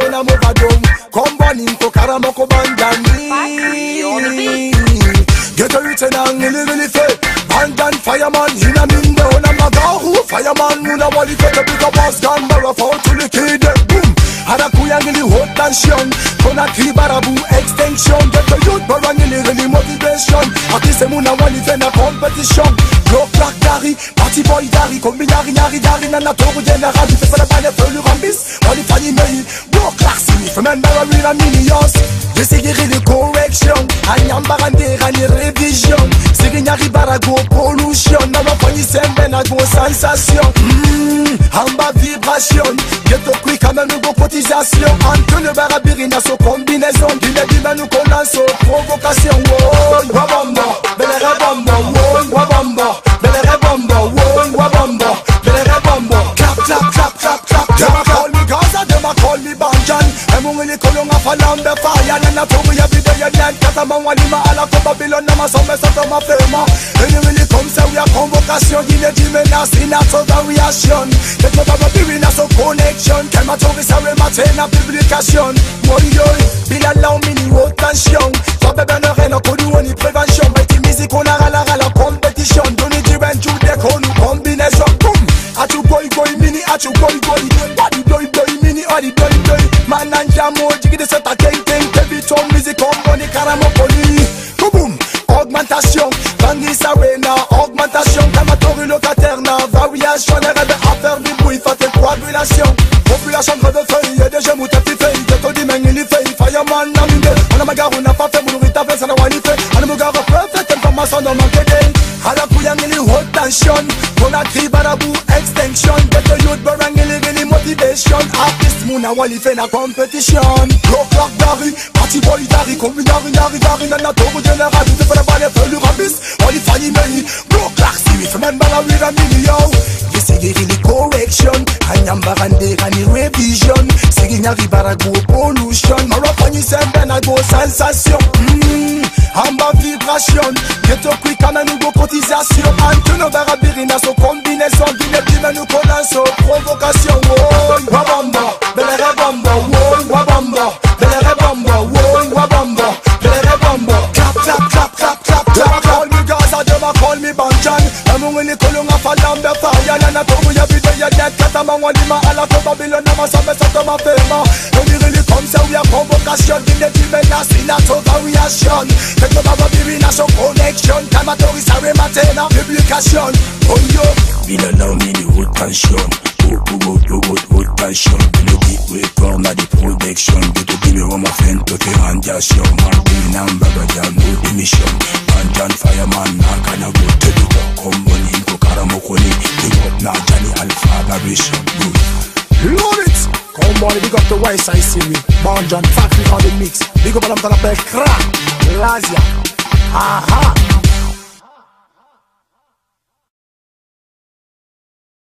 original Bandjan Ona gaza ona movadom Kombani nko karama ko bandani Get a written and really really fe Bandjan fireman Hina minde ona magahu Fireman? Muna wali fete Bika boss gun fall to the kid Boom. Hada kuyangili haute tension Kona kibarabu extension. Get the youth barangili really motivation. Artiste muna wali fena competition boy jari kombi nyari nyari jari na natoku jena gadi fefana bane fölü gambis walifanyi mei blok laksini femen bera wira mini yos. Jesigiri de correction anyambagandera ni revision sigi nyari bara go pollution. Na mafanyi sembe na go sensation. Mm, hamba vibration. Geto kwika menu go cotisation. Antone bara birina so combinaison. Dine dimenu konanso provocation wo rabamna bele rabamna wo Emungili kolonga falambe fire Nana togu ya bide ya net Kata mawalima ala ko Babylon Nama sombe sato mafema Any really come say we a convocation. Dile dime na sina so variation Take my baba biri na so connection. Kema togi sa we matena publication. Moi yo Bila allow me ni rotation Toi bébé ne rien kodu ni prévention Beti musique on a rala rala competition. Doni diren tu dekonu combination. Boom Achu boy boy mini achu boy boy. Body boy boy mini adi boy boy. Man and jamo oh, the combo, the caramopoli augmentation Dans arena, augmentation Tamatori variation Les rêves à faire du bruit, fait des Population de feuilles, et des gemmes ou des petites feuilles Des il fait, fireman, On a n'a pas fait, ta place, on a Halafuyang ili hold tension. Conakry barabou extension. Get the youth barang ili really motivation. Artist moon a wali fe na competition Rock rock dari, party boy dari Kombi dari dari dari nan na togo general Tout fe na bale fe lu rabis Wali fayi meni, bro crack siri Fe men bala wira mini yo You say they really correction. Kanyam barande kani revision. Sigi nyari barago pollution. Marapani sembe na go sensation Mmm, amba vibration. Nous go provocation. Woy wabamba Bele rebamba wabamba Bele rebamba wabamba rebamba. Clap clap clap clap clap clap Call me Gaza Dem a call me Bandjan Emungini kolunga falambe fire Nana togu ya bide ya net Kata mawalima ala ko Babylon Nama sambe sato mafema Oni really come we a convocation Dine dime na sina to variation Take no baba biri na so connection. Kamatori sare matena Publication. Oh yo. Bila allow me the haute tension Haute, haute, haute, haute tension Bila di record na di production Gitu di me ma fen to te radiation Martin and Bagajan no emission Bandjan fireman na kana go te do Komboni ko karamokoni Big up na Johnny Alpha Aberration Good On, big up the West Side Series Bandjan Factory on the mix. Big up the best crack. Lazia. Aha